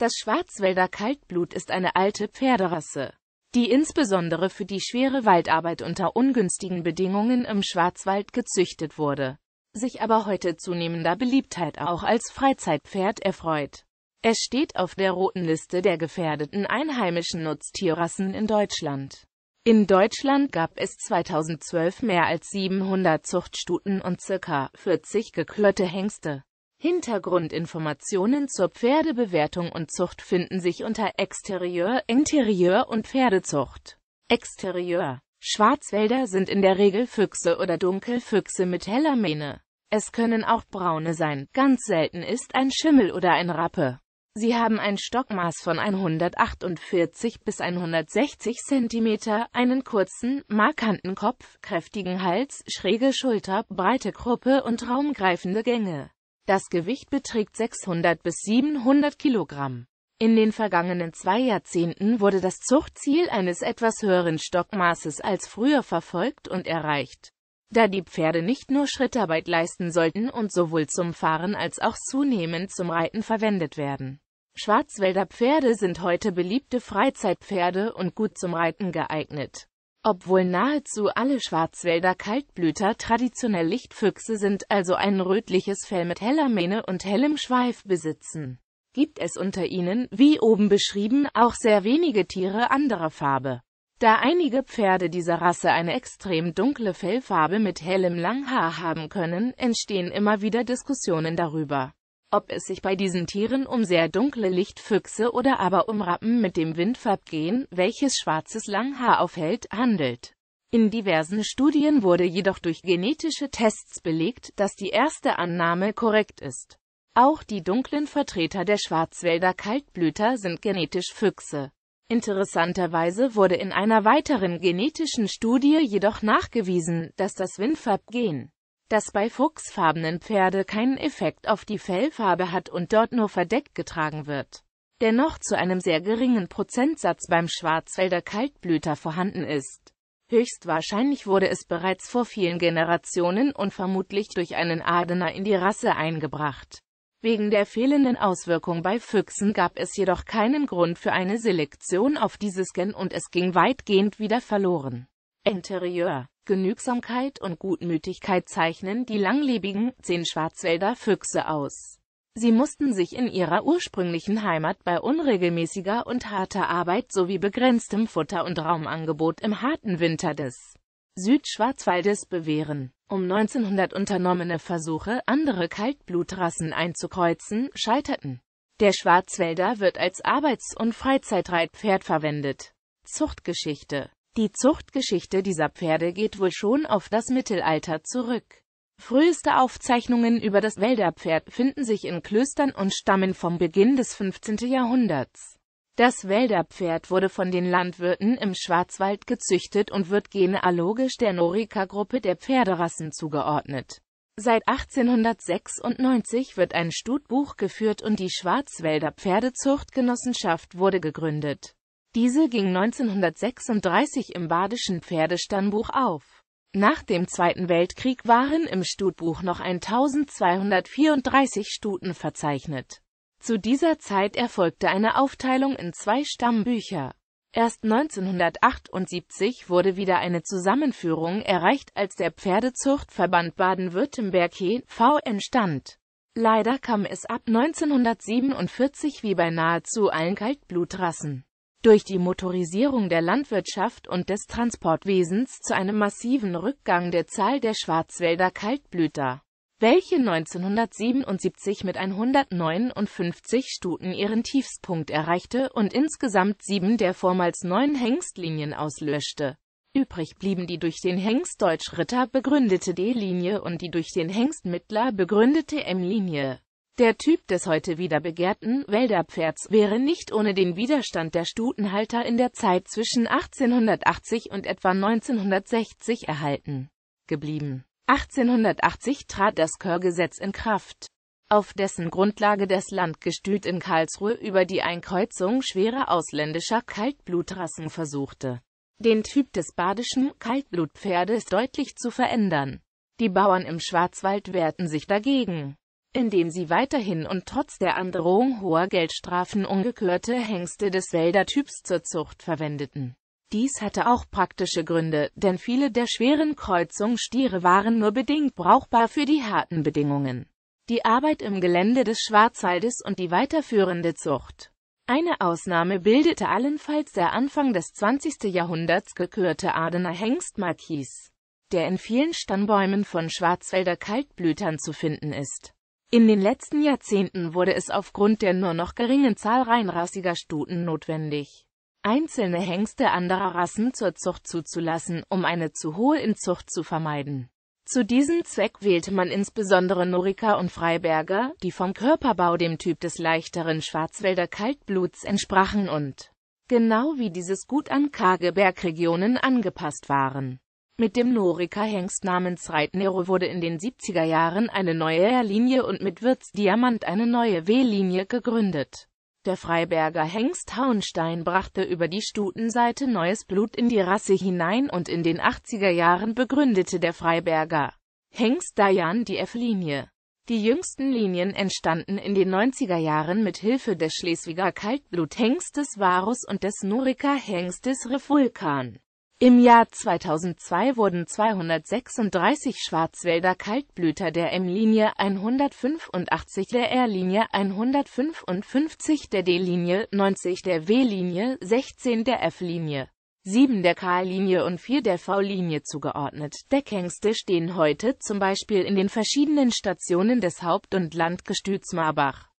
Das Schwarzwälder Kaltblut ist eine alte Pferderasse, die insbesondere für die schwere Waldarbeit unter ungünstigen Bedingungen im Schwarzwald gezüchtet wurde, sich aber heute zunehmender Beliebtheit auch als Freizeitpferd erfreut. Es steht auf der roten Liste der gefährdeten einheimischen Nutztierrassen in Deutschland. In Deutschland gab es 2012 mehr als 700 Zuchtstuten und ca. 40 geklötte Hengste. Hintergrundinformationen zur Pferdebewertung und Zucht finden sich unter Exterieur, Interieur und Pferdezucht. Exterieur Schwarzwälder sind in der Regel Füchse oder Dunkelfüchse mit heller Mähne. Es können auch braune sein, ganz selten ist ein Schimmel oder ein Rappe. Sie haben ein Stockmaß von 148 bis 160 cm, einen kurzen, markanten Kopf, kräftigen Hals, schräge Schulter, breite Kruppe und raumgreifende Gänge. Das Gewicht beträgt 600 bis 700 Kilogramm. In den vergangenen zwei Jahrzehnten wurde das Zuchtziel eines etwas höheren Stockmaßes als früher verfolgt und erreicht da die Pferde nicht nur Schrittarbeit leisten sollten und sowohl zum Fahren als auch zunehmend zum Reiten verwendet werden. Schwarzwälder Pferde sind heute beliebte Freizeitpferde und gut zum Reiten geeignet. Obwohl nahezu alle Schwarzwälder Kaltblüter traditionell Lichtfüchse sind, also ein rötliches Fell mit heller Mähne und hellem Schweif besitzen, gibt es unter ihnen, wie oben beschrieben, auch sehr wenige Tiere anderer Farbe. Da einige Pferde dieser Rasse eine extrem dunkle Fellfarbe mit hellem Langhaar haben können, entstehen immer wieder Diskussionen darüber, ob es sich bei diesen Tieren um sehr dunkle Lichtfüchse oder aber um Rappen mit dem Windfarbgen, welches schwarzes Langhaar aufhält, handelt. In diversen Studien wurde jedoch durch genetische Tests belegt, dass die erste Annahme korrekt ist. Auch die dunklen Vertreter der Schwarzwälder Kaltblüter sind genetisch Füchse. Interessanterweise wurde in einer weiteren genetischen Studie jedoch nachgewiesen, dass das Windfarbgen, das bei fuchsfarbenen Pferde keinen Effekt auf die Fellfarbe hat und dort nur verdeckt getragen wird, dennoch zu einem sehr geringen Prozentsatz beim Schwarzwälder Kaltblüter vorhanden ist. Höchstwahrscheinlich wurde es bereits vor vielen Generationen und vermutlich durch einen Adener in die Rasse eingebracht. Wegen der fehlenden Auswirkung bei Füchsen gab es jedoch keinen Grund für eine Selektion auf dieses Gen und es ging weitgehend wieder verloren. Interieur, Genügsamkeit und Gutmütigkeit zeichnen die langlebigen, zehn Schwarzwälder Füchse aus. Sie mussten sich in ihrer ursprünglichen Heimat bei unregelmäßiger und harter Arbeit sowie begrenztem Futter- und Raumangebot im harten Winter des Südschwarzwaldes bewähren. Um 1900 unternommene Versuche, andere Kaltblutrassen einzukreuzen, scheiterten. Der Schwarzwälder wird als Arbeits- und Freizeitreitpferd verwendet. Zuchtgeschichte Die Zuchtgeschichte dieser Pferde geht wohl schon auf das Mittelalter zurück. Früheste Aufzeichnungen über das Wälderpferd finden sich in Klöstern und stammen vom Beginn des 15. Jahrhunderts. Das Wälderpferd wurde von den Landwirten im Schwarzwald gezüchtet und wird genealogisch der Norica-Gruppe der Pferderassen zugeordnet. Seit 1896 wird ein Stutbuch geführt und die Schwarzwälder Pferdezuchtgenossenschaft wurde gegründet. Diese ging 1936 im Badischen Pferdestannbuch auf. Nach dem Zweiten Weltkrieg waren im Stutbuch noch 1234 Stuten verzeichnet. Zu dieser Zeit erfolgte eine Aufteilung in zwei Stammbücher. Erst 1978 wurde wieder eine Zusammenführung erreicht, als der Pferdezuchtverband Baden-Württemberg e.V. entstand. Leider kam es ab 1947 wie bei nahezu allen Kaltblutrassen durch die Motorisierung der Landwirtschaft und des Transportwesens zu einem massiven Rückgang der Zahl der Schwarzwälder Kaltblüter welche 1977 mit 159 Stuten ihren Tiefstpunkt erreichte und insgesamt sieben der vormals neun Hengstlinien auslöschte. Übrig blieben die durch den Hengst Deutschritter begründete D-Linie und die durch den Hengst Mittler begründete M-Linie. Der Typ des heute wieder begehrten Wälderpferds wäre nicht ohne den Widerstand der Stutenhalter in der Zeit zwischen 1880 und etwa 1960 erhalten geblieben. 1880 trat das Körgesetz in Kraft, auf dessen Grundlage das Landgestüt in Karlsruhe über die Einkreuzung schwerer ausländischer Kaltblutrassen versuchte, den Typ des badischen Kaltblutpferdes deutlich zu verändern. Die Bauern im Schwarzwald wehrten sich dagegen. Indem sie weiterhin und trotz der Androhung hoher Geldstrafen ungekürte Hengste des Wälder-Typs zur Zucht verwendeten. Dies hatte auch praktische Gründe, denn viele der schweren Kreuzungsstiere waren nur bedingt brauchbar für die harten Bedingungen. Die Arbeit im Gelände des Schwarzwaldes und die weiterführende Zucht. Eine Ausnahme bildete allenfalls der Anfang des 20. Jahrhunderts gekürte Adener Hengst Marquis, der in vielen Stammbäumen von Schwarzwälder Kaltblütern zu finden ist. In den letzten Jahrzehnten wurde es aufgrund der nur noch geringen Zahl reinrassiger Stuten notwendig, einzelne Hengste anderer Rassen zur Zucht zuzulassen, um eine zu hohe Inzucht zu vermeiden. Zu diesem Zweck wählte man insbesondere Norika und Freiberger, die vom Körperbau dem Typ des leichteren Schwarzwälder Kaltbluts entsprachen und, genau wie dieses Gut an karge Bergregionen angepasst waren. Mit dem Norika-Hengst namens Reitnero wurde in den 70er Jahren eine neue R-Linie und mit Wirtsdiamant eine neue W-Linie gegründet. Der Freiberger Hengst Hauenstein brachte über die Stutenseite neues Blut in die Rasse hinein und in den 80er Jahren begründete der Freiberger Hengst Dayan die F-Linie. Die jüngsten Linien entstanden in den 90er Jahren mit Hilfe des Schleswiger Kaltbluthengstes Varus und des Nurika Hengstes Refulkan. Im Jahr 2002 wurden 236 Schwarzwälder Kaltblüter der M-Linie 185 der R-Linie 155 der D-Linie 90 der W-Linie 16 der F-Linie 7 der K-Linie und 4 der V-Linie zugeordnet. Deckhengste stehen heute zum Beispiel in den verschiedenen Stationen des Haupt- und Landgestüts Marbach.